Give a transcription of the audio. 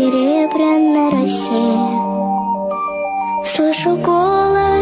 серебряной росе Слышу голос